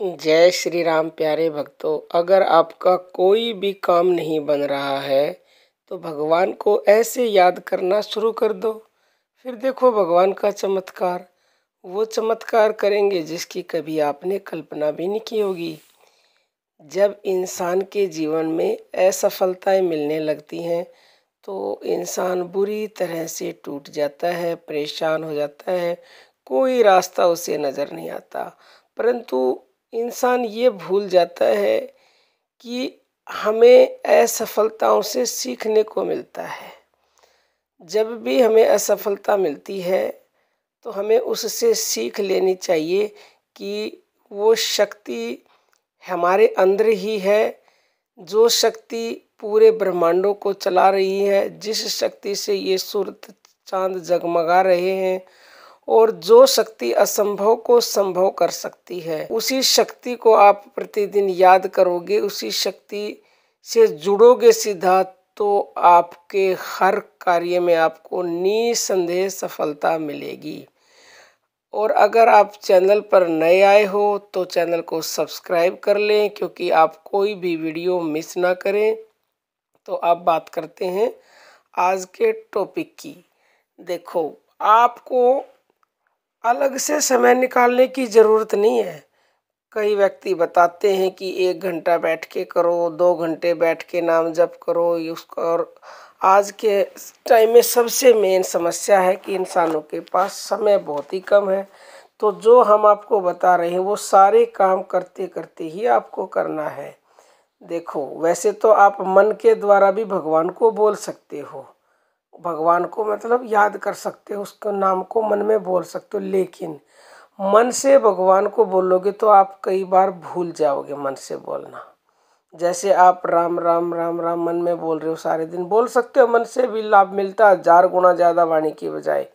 जय श्री राम प्यारे भक्तों, अगर आपका कोई भी काम नहीं बन रहा है तो भगवान को ऐसे याद करना शुरू कर दो। फिर देखो भगवान का चमत्कार, वो चमत्कार करेंगे जिसकी कभी आपने कल्पना भी नहीं की होगी। जब इंसान के जीवन में असफलताएँ मिलने लगती हैं तो इंसान बुरी तरह से टूट जाता है, परेशान हो जाता है, कोई रास्ता उसे नज़र नहीं आता। परंतु इंसान ये भूल जाता है कि हमें असफलताओं से सीखने को मिलता है। जब भी हमें असफलता मिलती है तो हमें उससे सीख लेनी चाहिए कि वो शक्ति हमारे अंदर ही है, जो शक्ति पूरे ब्रह्मांडों को चला रही है, जिस शक्ति से ये सूरत चाँद जगमगा रहे हैं और जो शक्ति असंभव को संभव कर सकती है, उसी शक्ति को आप प्रतिदिन याद करोगे, उसी शक्ति से जुड़ोगे सीधा तो आपके हर कार्य में आपको निसंदेह सफलता मिलेगी। और अगर आप चैनल पर नए आए हो तो चैनल को सब्सक्राइब कर लें, क्योंकि आप कोई भी वीडियो मिस ना करें। तो आप बात करते हैं आज के टॉपिक की। देखो, आपको अलग से समय निकालने की ज़रूरत नहीं है। कई व्यक्ति बताते हैं कि एक घंटा बैठ के करो, दो घंटे बैठ के नाम जप करो, उसका और आज के टाइम में सबसे मेन समस्या है कि इंसानों के पास समय बहुत ही कम है। तो जो हम आपको बता रहे हैं, वो सारे काम करते करते ही आपको करना है। देखो, वैसे तो आप मन के द्वारा भी भगवान को बोल सकते हो। भगवान को मतलब याद कर सकते हो, उसके नाम को मन में बोल सकते हो, लेकिन मन से भगवान को बोलोगे तो आप कई बार भूल जाओगे मन से बोलना। जैसे आप राम राम राम राम मन में बोल रहे हो, सारे दिन बोल सकते हो, मन से भी लाभ मिलता है, हज़ार गुना ज़्यादा वाणी की बजाय।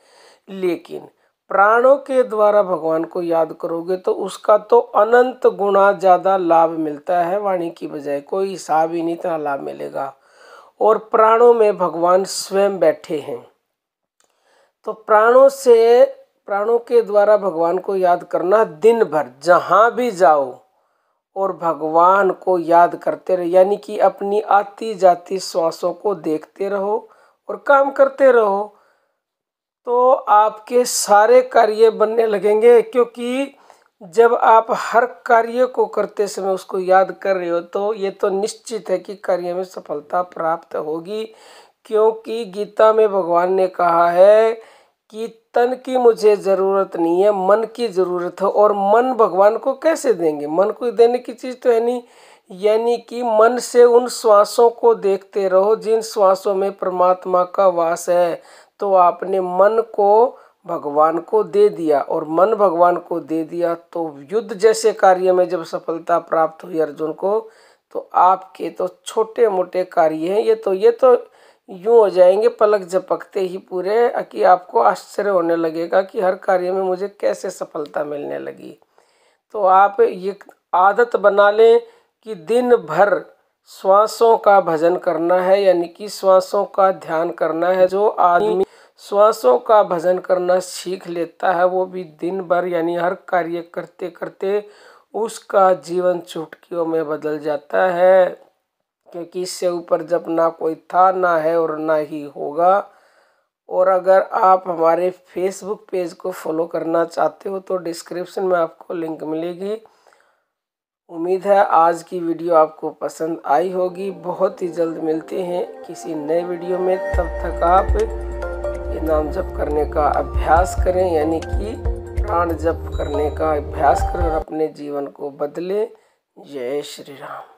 लेकिन प्राणों के द्वारा भगवान को याद करोगे तो उसका तो अनंत गुना ज़्यादा लाभ मिलता है वाणी की बजाय, कोई हिसाब ही नहीं इतना लाभ मिलेगा। और प्राणों में भगवान स्वयं बैठे हैं। तो प्राणों से, प्राणों के द्वारा भगवान को याद करना दिन भर जहाँ भी जाओ और भगवान को याद करते रहो, यानी कि अपनी आती जाती श्वासों को देखते रहो और काम करते रहो। तो आपके सारे कार्य बनने लगेंगे, क्योंकि जब आप हर कार्य को करते समय उसको याद कर रहे हो तो ये तो निश्चित है कि कार्य में सफलता प्राप्त होगी। क्योंकि गीता में भगवान ने कहा है कि तन की मुझे ज़रूरत नहीं है, मन की ज़रूरत है, और मन भगवान को कैसे देंगे? मन को देने की चीज़ तो है नहीं। यानी कि मन से उन श्वासों को देखते रहो, जिन श्वासों में परमात्मा का वास है। तो आपने मन को भगवान को दे दिया और मन भगवान को दे दिया तो युद्ध जैसे कार्य में जब सफलता प्राप्त हुई अर्जुन को तो आपके तो छोटे मोटे कार्य हैं ये तो ये तो यूँ हो जाएँगे, पलक झपकते ही पूरे, कि आपको आश्चर्य होने लगेगा कि हर कार्य में मुझे कैसे सफलता मिलने लगी। तो आप ये आदत बना लें कि दिन भर श्वासों का भजन करना है, यानी कि श्वासों का ध्यान करना है, जो आदमी श्वासों का भजन करना सीख लेता है, वो भी दिन भर, यानी हर कार्य करते करते उसका जीवन चुटकियों में बदल जाता है, क्योंकि इससे ऊपर जब ना कोई था, ना है और ना ही होगा। और अगर आप हमारे फेसबुक पेज को फॉलो करना चाहते हो तो डिस्क्रिप्शन में आपको लिंक मिलेगी। उम्मीद है आज की वीडियो आपको पसंद आई होगी। बहुत ही जल्द मिलते हैं किसी नए वीडियो में। तब तक आप नाम जप करने का अभ्यास करें, यानी कि प्राण जप करने का अभ्यास करें और अपने जीवन को बदलें। जय श्री राम।